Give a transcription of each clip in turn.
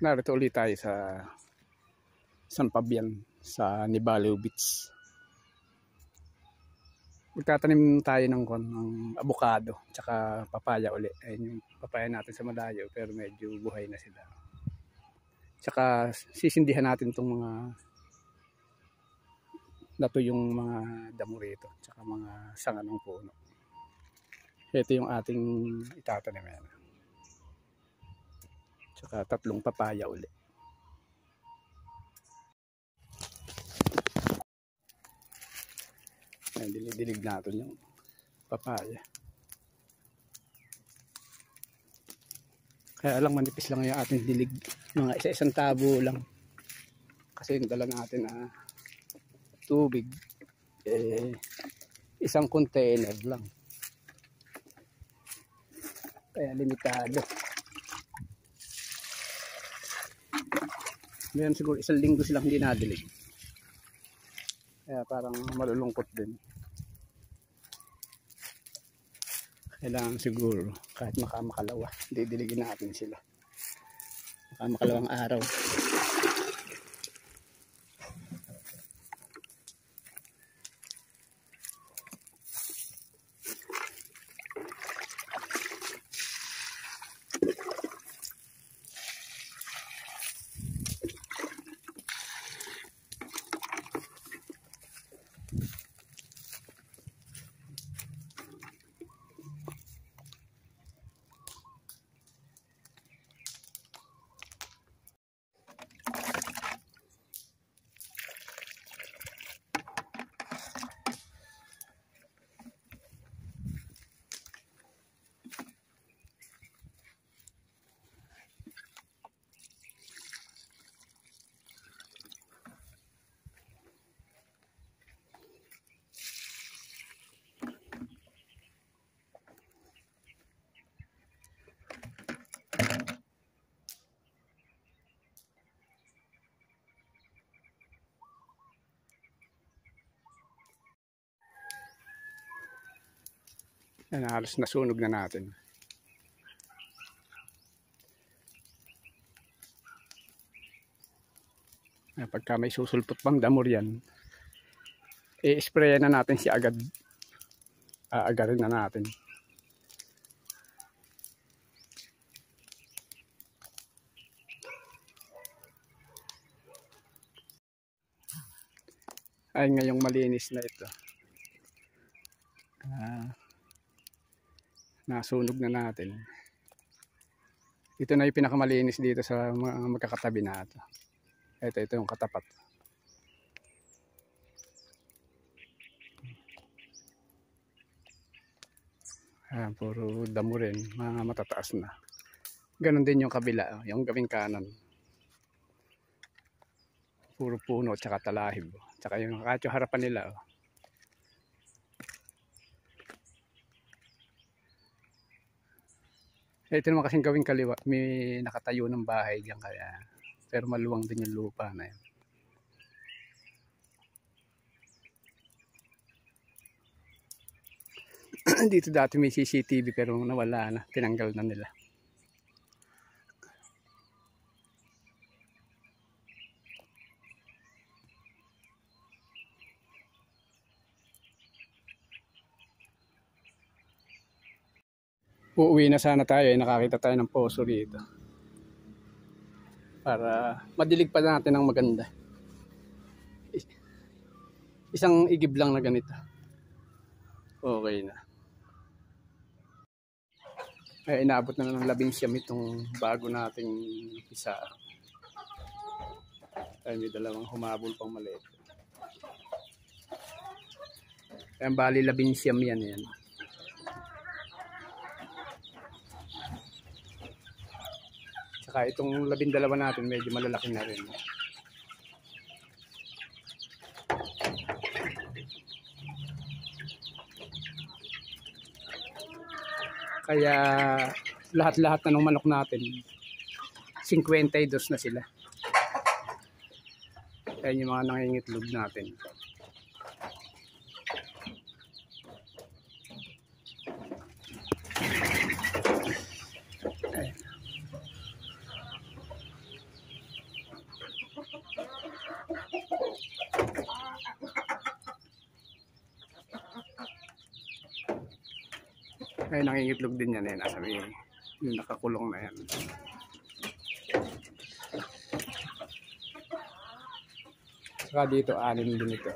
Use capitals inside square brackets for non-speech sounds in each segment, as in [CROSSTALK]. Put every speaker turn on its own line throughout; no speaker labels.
narito ulit tayo sa San Fabian sa Nibaliw Beach. Magtatanim tayo ng, ng abukado tsaka papaya uli. Ayun yung papaya natin sa Malayo pero medyo buhay na sila. Tsaka sisindihan natin itong mga nato yung mga damo rito tsaka mga sanga ng puno. Ito yung ating itatanim yan. Tsaka tatlong papaya uli. Ayan, dinidilig natin yung papaya. Kaya lang manipis lang yung ating dilig. Mga isa-isang tabo lang. Kasi yung dala natin na ah, tubig. Eh, isang container lang. Kaya limitado. Ngayon siguro isang linggo silang hindi nadilig. Kaya parang malulungkot din. Kailangan siguro kahit makamakalawa, didiligin natin sila. Makamakalawang araw. Yan, halos nasunog na natin. Pagka may susulpot pang damor yan, i-spray na natin siya agad. Aagarin na natin. Ay ngayong malinis na ito. Ah, nasunog na natin. Ito na yung pinakamalinis dito sa mga magkakatabi na ito. Ito, ito yung katapat. Ayan, puro damo rin. Mga matataas na. Ganon din yung kabila yung gawing kanan puro puno tsaka talahib tsaka yung katyo harapan nila oh. Ito naman kasing gawing kaliwa, may nakatayo ng bahay diyan kaya pero maluwang din yung lupa na yun. [CLEARS THROAT] Dito dati may CCTV pero nawala na, tinanggal na nila. Uuwi na sana tayo ay eh, nakakita tayo ng poso rito. Para madilig pa natin ng maganda. Isang igib lang na ganito. Okay na. Ay inabot na ng labing siyam itong bago nating isa. Ay may dalawang humabol pang maliit. Ay bali labing siyam yan yan Saka itong labindalawa natin medyo malalaki na rin. Kaya lahat-lahat na ng manok natin 52 na sila. Ayan yung mga nangingitlog natin. Ay, nangingitlog din yan eh. Nasa may, yung nakakulong na yan. Saka dito, anim din ito.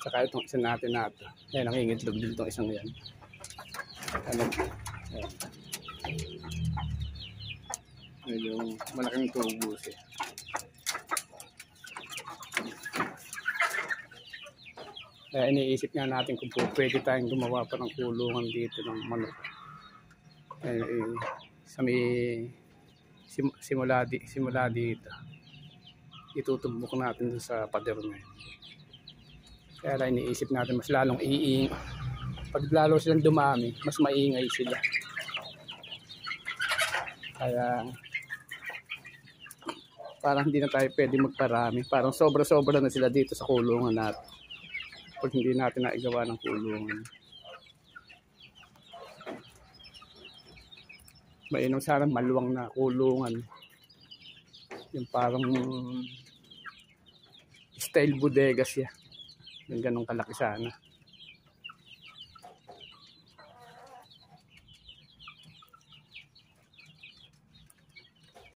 Saka itong isa natin na ito. Yan, nangingitlog din itong isang yan. Ano? Ayan. Medyo malaking tubos eh. Kaya iniisip nga natin kung po pwede tayong gumawa pa ng kulungan dito ng manok. Eh, eh, sa may sim, simula, di, simula dito. Itutumbok natin sa pader. Kaya lang iniisip natin mas lalong iing. Pag lalo silang dumami, mas maingay sila. Kaya parang hindi na tayo pwede magparami. Parang sobra-sobra na sila dito sa kulungan natin. Pag hindi natin naigawa ng kulungan. Mainam sana maluwang na kulungan. Yung parang style bodega siya. Yung ganong kalaki sana.